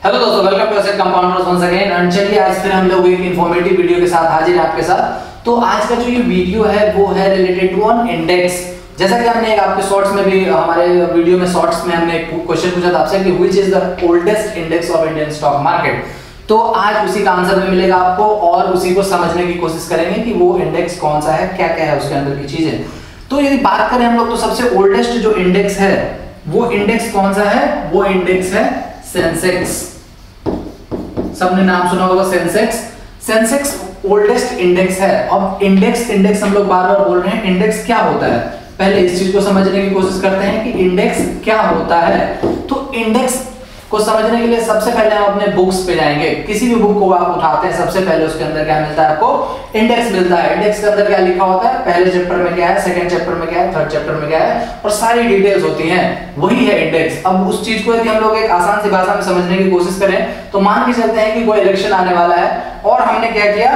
Hello दोस्तों welcome to Asset Compounders once again and चलिए आज फिर हम लोग एक इंफॉर्मेटिव वीडियो के साथ हाजिर हैं आपके साथ। तो आज का जो ये वीडियो है, वो है रिलेटेड टू ऑन इंडेक्स जैसा कि हमने एक आपके शॉर्ट्स में भी, हमारे वीडियो में शॉर्ट्स में हमने एक क्वेश्चन पूछा था आपसे कि which is the oldest index of Indian stock market तो आज उसी का आंसर भी मिलेगा आपको, और उसी को समझने की कोशिश करेंगे कि वो इंडेक्स कौन सा है क्या क्या है उसके अंदर की चीज़ें। तो यदि बात करें हम लोग तो सबसे ओल्डेस्ट जो इंडेक्स है, वो इंडेक्स कौन सा है? वो इंडेक्स है सेंसेक्स सबने नाम सुना होगा सेंसेक्स सेंसेक्स ओल्डेस्ट इंडेक्स है। अब इंडेक्स इंडेक्स हम लोग बार बार बोल रहे हैं इंडेक्स क्या होता है? पहले इस चीज़ को समझने की कोशिश करते हैं कि इंडेक्स क्या होता है। तो इंडेक्स को समझने के लिए सबसे पहले हम अपने बुक्स पे जाएँगे। किसी भी बुक को आप उठाते हैं, सबसे पहले उसके अंदर क्या मिलता है आपको? इंडेक्स मिलता है। इंडेक्स के अंदर क्या लिखा होता है? पहले चैप्टर में क्या है? सेकंड चैप्टर में क्या है? थर्ड चैप्टर में क्या है? और सारी डिटेल्स होती हैं। वही है इंडेक्स अब उस चीज़ को यदि हम लोग एक आसान सी भाषा में समझने की कोशिश करें तो मान के चलते हैं कि कोई इलेक्शन आने वाला है और हमने क्या किया?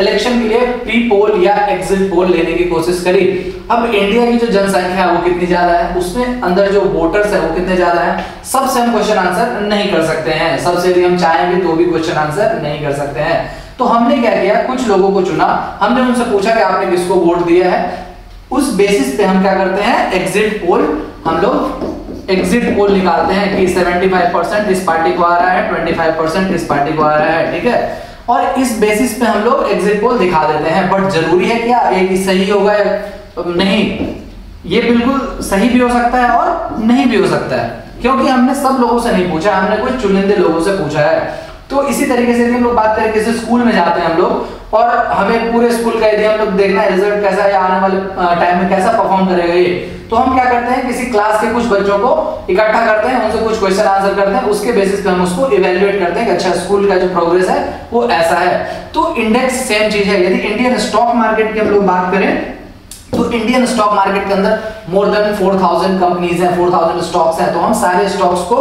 इलेक्शन के लिए प्री पोल या एग्जिट पोल लेने की कोशिश करी। अब इंडिया की जो जनसंख्या है, वो कितनी ज़्यादा है? उसमें अंदर जो वोटर्स है, वो कितने ज़्यादा है? सबसे हम क्वेश्चन आंसर नहीं कर सकते हैं। सबसे यदि हम चाहें भी तो भी क्वेश्चन आंसर नहीं कर सकते हैं। तो हमने क्या किया? कुछ लोगों को चुना। हमने उनसे पूछा कि आपने किसको वोट दिया है? उस बेसिस पे हम क्या करते हैं? एग्जिट पोल हम लोग एग्जिट पोल निकालते हैं कि 75 परसेंट इस पार्टी को आ रहा है 25 परसेंट इस पार्टी को आ रहा है। ठीक है? और इस बेसिस पे हम लोग एग्जिट पोल दिखा देते हैं बट ज़रूरी है क्या ये सही होगा नहीं, ये बिल्कुल सही भी हो सकता है और नहीं भी हो सकता है, क्योंकि हमने सब लोगों से नहीं पूछा, हमने कोई चुनिंदे लोगों से पूछा है। तो इसी तरीके से हम लोग बात करें किसी स्कूल में जाते हैं हम लोग और हमें पूरे स्कूल का यदि हम लोग देखना है रिज़ल्ट कैसा है, आने वाले टाइम में कैसा परफॉर्म करेगा ये तो हम क्या करते हैं, किसी क्लास के कुछ बच्चों को इकट्ठा करते हैं, उनसे कुछ क्वेश्चन आंसर करते हैं, उसके बेसिस पे हम उसको इवेल्युएट करते हैं कि अच्छा स्कूल का जो प्रोग्रेस है, वो ऐसा है। तो इंडेक्स सेम चीज़ है, यदि इंडियन स्टॉक मार्केट की हम लोग बात करें तो इंडियन स्टॉक मार्केट के अंदर मोर देन 4000 कंपनीज़ हैं 4000 स्टॉक्स हैं तो हम सारे स्टॉक्स को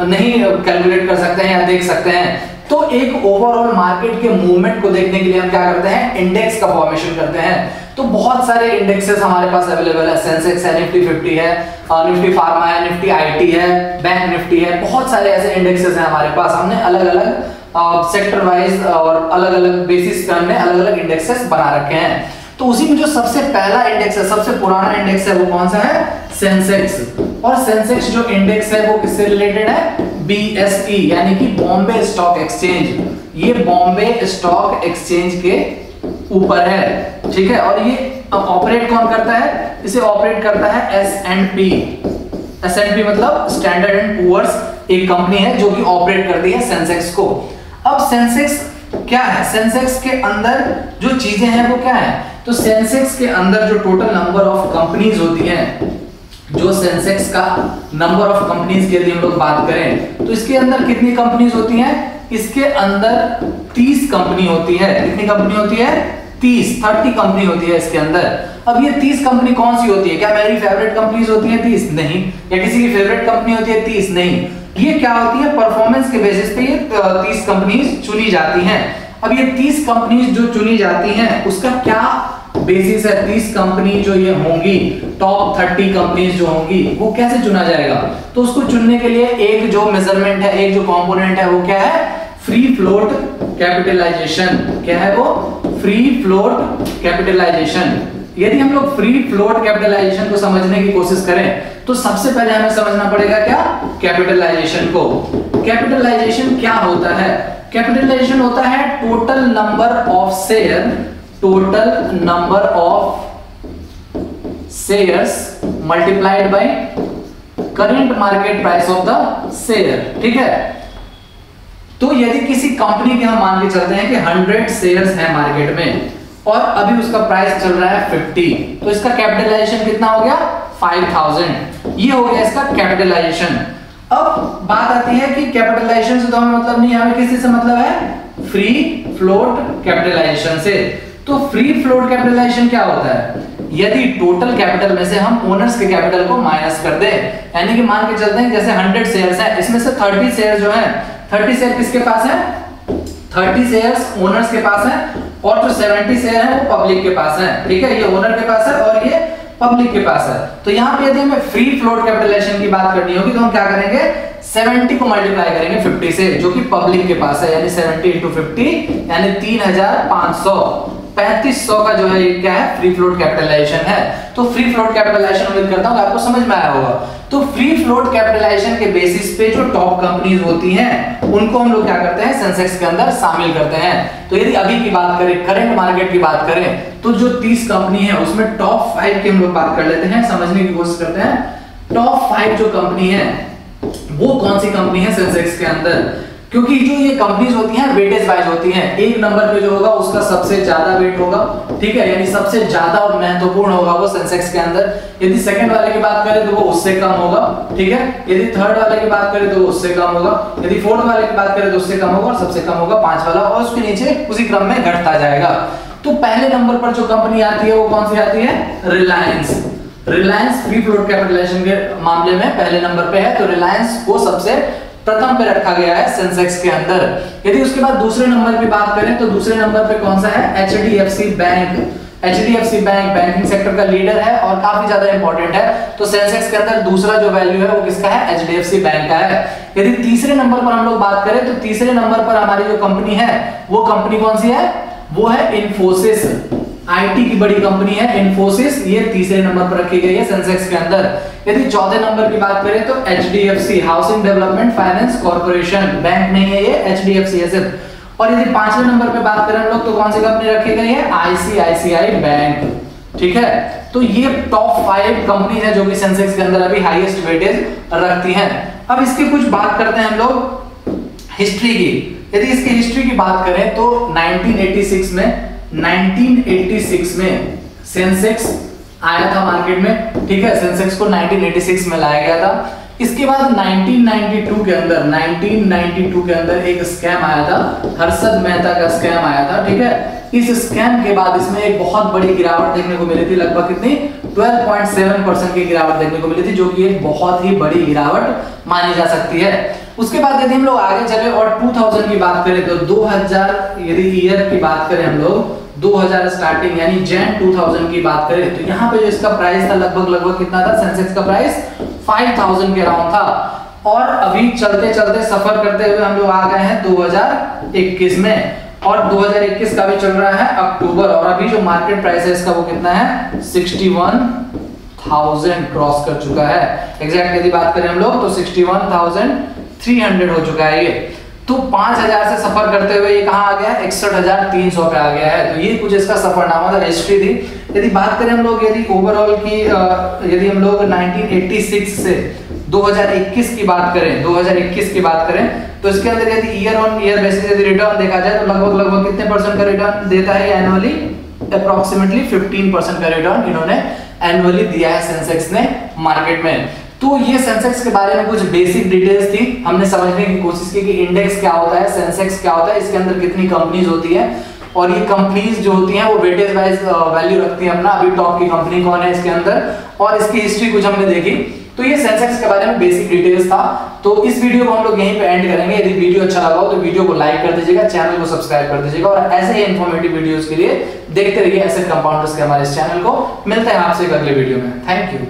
नहीं कैलकुलेट कर सकते हैं या देख सकते हैं। तो एक ओवरऑल मार्केट के मूवमेंट को देखने के लिए हम क्या करते हैं? इंडेक्स का फॉर्मेशन करते हैं। तो बहुत सारे इंडेक्सेस हमारे पास अवेलेबल है। सेंसेक्स है निफ्टी 50 है निफ्टी फार्मा है निफ्टी आईटी है बैंक निफ्टी है, बहुत सारे ऐसे इंडेक्सेस हैं हमारे पास। हमने अलग अलग सेक्टर वाइज और अलग अलग बेसिस पे हमने अलग अलग इंडेक्सेस बना रखे हैं। तो उसी में जो सबसे पहला इंडेक्स है सबसे पुराना इंडेक्स है वो कौन सा है? सेंसेक्स और सेंसेक्स जो इंडेक्स है वो किससे रिलेटेड है? बीएसई e, यानी कि बॉम्बे स्टॉक एक्सचेंज ये बॉम्बे स्टॉक एक्सचेंज के ऊपर है ठीक है? और ये अब ऑपरेट कौन करता है? इसे ऑपरेट करता है S and P S and P मतलब स्टैंडर्ड एंड पुअर्स एक कंपनी है जो कि ऑपरेट करती है सेंसेक्स को. अब सेंसेक्स क्या है? सेंसेक्स के अंदर जो चीज़ें हैं वो क्या है? तो सेंसेक्स के अंदर जो टोटल नंबर ऑफ़ कंपनीज़ होती हैं, जो सेंसेक्स का नंबर ऑफ़ कंपनीज़ की यदि हम लोग बात करें तो इसके अंदर कितनी कंपनीज़ होती हैं? इसके अंदर 30 कंपनी होती है। कितनी कंपनी होती है? 30 30 कंपनी होती है इसके अंदर। अब ये 30 कंपनी कौन सी होती है? क्या मेरी फेवरेट कंपनीज़ होती है 30 नहीं। या किसी की फेवरेट कंपनी होती है 30 नहीं। ये क्या होती है? परफॉर्मेंस के बेसिस पे ये 30 कंपनीज़ चुनी जाती हैं। अब ये 30 कंपनीज़ जो चुनी जाती हैं, उसका क्या बेसिस है 30 कंपनी जो ये होंगी टॉप 30 कंपनीज़ जो होंगी, वो कैसे चुना जाएगा? तो उसको चुनने के लिए एक जो मेज़रमेंट है, एक जो कंपोनेंट है, वो क्या है? फ्री फ्लोट कैपिटलाइजेशन क्या है वो? फ्री फ्लोट कैपिटलाइजेशन यदि हम लोग फ्री फ्लोट कैपिटलाइजेशन को समझने की कोशिश करें तो सबसे पहले हमें समझना पड़ेगा क्या? कैपिटलाइजेशन को। कैपिटलाइजेशन क्या होता है? कैपिटलाइजेशन होता है total number of share total number of shares multiplied by current market price of the share ठीक है? तो यदि किसी कंपनी के हम मान के चलते हैं कि 100 शेयर्स हैं मार्केट में, और अभी उसका प्राइस चल रहा है 50 तो इसका कैपिटलाइजेशन कितना हो गया? 5000 ये हो गया इसका कैपिटलाइजेशन अब बात आती है कि कैपिटलाइजेशन से तो हमें मतलब नहीं हमें किसी से मतलब है? फ्री फ्लोट कैपिटलाइजेशन से। तो फ्री फ्लोट कैपिटलाइजेशन क्या होता है? यदि टोटल कैपिटल में से हम ओनर्स के कैपिटल को माइनस कर दें, यानी कि मान के चलते हैं, जैसे 100 शेयर्स हैं, इसमें से 30 शेयर जो हैं 30 शेयर किसके पास है? 30 शेयर्स ओनर्स के पास है, और जो 70 शेयर है, वो पब्लिक के पास है। ठीक है, ये ओनर के पास है और ये पब्लिक के पास है। तो यहाँ पे यदि हमें फ्री फ्लोट कैपिटलाइजेशन की बात करनी होगी तो हम क्या करेंगे? 70 को मल्टीप्लाई करेंगे 50 से, जो कि पब्लिक के पास है, यानी 70 इंटू फिफ्टी यानी 3500 3500 का जो है ये क्या है? फ्री फ्लोट कैपिटलाइजेशन है। तो फ्री फ्लोट कैपिटलाइजेशन उम्मीद करता हूँ आपको समझ में आया होगा। तो फ्री फ्लोट कैपिटलाइजेशन के बेसिस पे जो टॉप कंपनीज़ होती हैं, उनको हम लोग क्या करते हैं? सेंसेक्स के अंदर शामिल करते हैं। तो यदि अभी की बात करें करंट मार्केट की बात करें तो जो 30 कंपनी है, उसमें टॉप फाइव की हम लोग बात कर लेते हैं, समझने की कोशिश करते हैं। टॉप फाइव जो कंपनी है, वो कौन सी कंपनी है? सेंसेक्स के अंदर। क्योंकि जो ये कंपनीज़ होती हैं वेटेज वाइज होती हैं। एक नंबर पे जो होगा, उसका सबसे ज़्यादा वेट होगा, ठीक है? यानी सबसे ज़्यादा और महत्वपूर्ण होगा वो सेंसेक्स के अंदर। यदि सेकंड वाले की बात करें तो वो उससे कम होगा, ठीक है? यदि थर्ड वाले की बात करें तो वो उससे कम होगा। यदि फोर्थ वाले की बात करें तो उससे कम होगा और सबसे कम होगा पाँच वाला, और उसके नीचे उसी क्रम में घटता जाएगा। तो पहले नंबर पर जो कंपनी आती है, वो कौन सी आती है? Reliance Reliance free float capitalisation के मामले में पहले नंबर पे है तो रिलायंस को सबसे प्रथम पे रखा गया है सेंसेक्स के अंदर। यदि उसके बाद दूसरे नंबर की बात करें तो दूसरे नंबर पे कौन सा है? H bank H bank banking sector का लीडर है और काफ़ी ज़्यादा इंपॉर्टेंट है। तो सेंसेक्स के अंदर दूसरा जो वैल्यू है, वो किसका है? एचडीएफसी बैंक का है। यदि तीसरे नंबर पर हम लोग बात करें तो तीसरे नंबर पर हमारी जो कंपनी है, वो कंपनी कौन सी है? वो है इन्फोसिस आईटी की बड़ी कंपनी है इन्फोसिस ये तीसरे नंबर पर रखी गई है सेंसेक्स के अंदर। यदि चौथे नंबर की बात करें तो H housing development finance corporation bank नहीं है ये एच डी एफ़ सी है सिर्फ़। और यदि पाँचवें नंबर पे बात करें हम लोग तो कौन सी कंपनी रखी गई है? आईसीआईसीआई बैंक ठीक है? तो ये टॉप फाइव कंपनी है जो कि सेंसेक्स के अंदर अभी हाईएस्ट वेटेज रखती हैं। अब इसकी कुछ बात करते हैं हम लोग हिस्ट्री की। यदि इसकी हिस्ट्री की बात करें तो 1986 में 1986 में सेंसेक्स आया था मार्केट में, ठीक है? सेंसेक्स को 1986 में लाया गया था। इसके बाद 1992 के अंदर 1992 के अंदर एक स्कैम आया था। हर्षद मेहता का स्कैम आया था, ठीक है? इस स्कैम के बाद इसमें एक बहुत बड़ी गिरावट देखने को मिली थी, लगभग कितनी? 12.7 परसेंट की गिरावट देखने को मिली थी, जो कि एक बहुत ही बड़ी गिरावट मानी जा सकती है। उसके बाद यदि हम लोग आगे चले और 2000 की बात करें तो 2000 यदि ईयर की बात करें हम लोग 2000 स्टार्टिंग यानी जैन 2000 की बात करें तो यहाँ पे जो इसका प्राइस था लगभग लगभग कितना था? सेंसेक्स का प्राइस 5000 के अराउंड था। और अभी चलते चलते सफ़र करते हुए हम लोग आ गए हैं 2021 में। और 2021 का भी चल रहा है अक्टूबर। और अभी जो मार्केट प्राइस है इसका वो कितना है? 61,000 क्रॉस कर चुका है। एग्जैक्ट यदि बात करें हम लोग तो 61,300 हो चुका है ये। तो 5000 से सफ़र करते हुए ये कहाँ आ गया? इकसठ हज़ार तीन सौ पे आ गया है। तो ये कुछ इसका सफरनामा था हिस्ट्री थी। यदि बात करें हम लोग, यदि ओवरऑल की यदि हम लोग 1986 से 2021 की बात करें 2021 की बात करें तो इसके अंदर यदि ईयर ऑन ईयर बेसिस यदि रिटर्न देखा जाए तो लगभग लगभग कितने परसेंट का रिटर्न देता है एनुअली अप्रोक्सीमेटली 15 परसेंट का रिटर्न इन्होंने एनुअली दिया है सेंसेक्स ने मार्केट में। तो ये सेंसेक्स के बारे में कुछ बेसिक डिटेल्स थी। हमने समझने की कोशिश की कि इंडेक्स क्या होता है, सेंसेक्स क्या होता है, इसके अंदर कितनी कंपनीज़ होती है। और ये कंपनीज़ जो होती हैं, वो वेटेज वाइज वैल्यू रखती हैं अपना। अभी टॉप की कंपनी कौन है इसके अंदर? और इसकी हिस्ट्री कुछ हमने देखी। तो ये सेंसेक्स के बारे में बेसिक डिटेल्स था। तो इस वीडियो को हम लोग यहीं पे एंड करेंगे। यदि वीडियो अच्छा लगा हो तो वीडियो को लाइक कर दीजिएगा चैनल को सब्सक्राइब कर दीजिएगा। और ऐसे ही इन्फॉर्मेटिव वीडियोस के लिए देखते रहिए ऐसे कंपाउंडर्स के हमारे इस चैनल को। मिलते हैं आपसे एक अगले वीडियो में। Thank you